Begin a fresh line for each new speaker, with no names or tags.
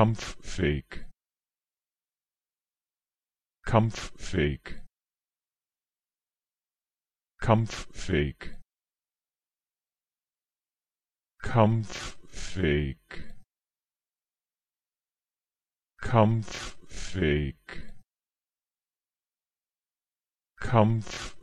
kampffähig. Kampffähig. Kampffähig. Kampffähig. Kampffähig. Kampffähig.